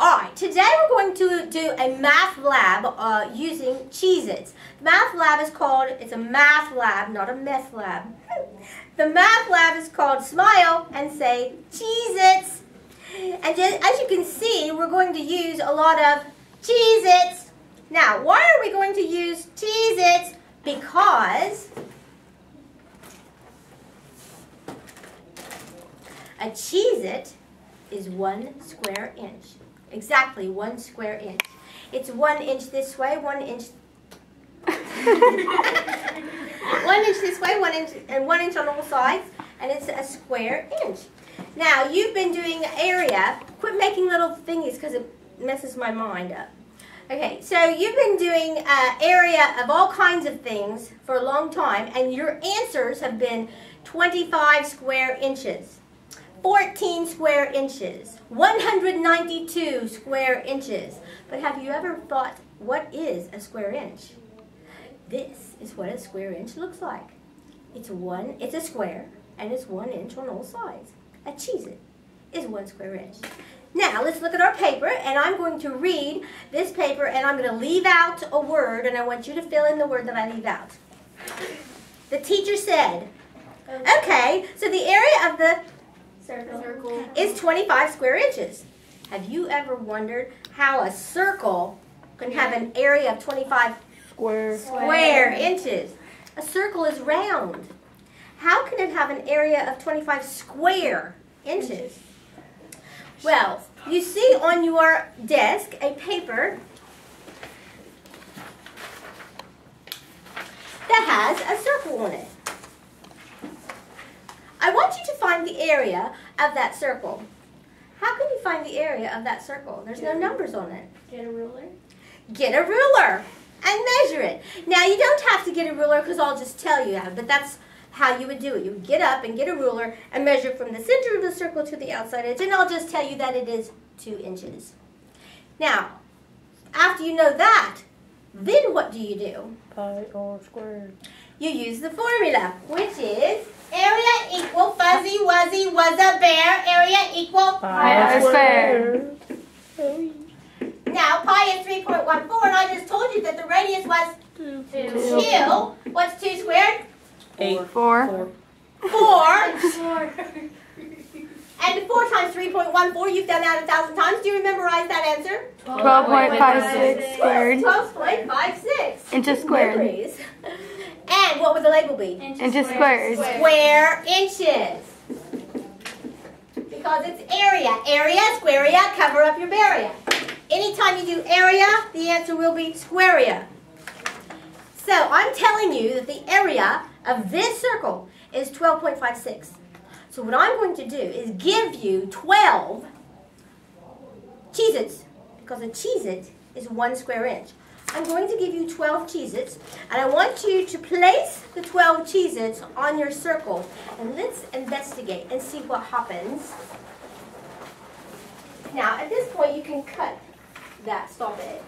Alright, today we're going to do a math lab uh, using Cheez-Its. The math lab is called, it's a math lab, not a meth lab. the math lab is called Smile and say Cheez-Its. And just, as you can see, we're going to use a lot of Cheez-Its. Now, why are we going to use Cheez-Its? Because a Cheez-It is one square inch exactly one square inch. It's one inch this way, one inch. one inch this way, one inch, and one inch on all sides, and it's a square inch. Now, you've been doing area. Quit making little thingies because it messes my mind up. Okay, so you've been doing uh, area of all kinds of things for a long time, and your answers have been 25 square inches. 14 square inches, 192 square inches. But have you ever thought, what is a square inch? This is what a square inch looks like. It's one, it's a square, and it's one inch on all sides. A Cheez-It is one square inch. Now, let's look at our paper, and I'm going to read this paper, and I'm going to leave out a word, and I want you to fill in the word that I leave out. The teacher said, um, okay, so the area of the circle. is 25 square inches. Have you ever wondered how a circle can have an area of 25 square, square inches? A circle is round. How can it have an area of 25 square inches? Well, you see on your desk a paper that has a circle on it. I want you to find the area of that circle. How can you find the area of that circle? There's no numbers on it. Get a ruler. Get a ruler and measure it. Now, you don't have to get a ruler because I'll just tell you how, but that's how you would do it. You would get up and get a ruler and measure from the center of the circle to the outside edge, and I'll just tell you that it is two inches. Now, after you know that, then what do you do? Pi r squared. You use the formula, which is area equal fuzzy wuzzy was a bear, area equal Pi squared. Now pi is 3.14 and I just told you that the radius was 2. Two. What's 2 squared? Eight. Four. 4. And 4 times 3.14, you've done that a thousand times. Do you memorize that answer? 12.56 squared. 12.56. Inches squared. Memories. And what would the label be? Inches squared. Square inches. Because it's area. Area, squarea, cover up your area. Anytime you do area, the answer will be squarea. So I'm telling you that the area of this circle is 12.56. So what I'm going to do is give you 12 Cheez-Its, because a Cheez-It is one square inch. I'm going to give you 12 Cheez-Its, and I want you to place the 12 Cheez-Its on your circle. And let's investigate and see what happens. Now, at this point, you can cut that, stop it.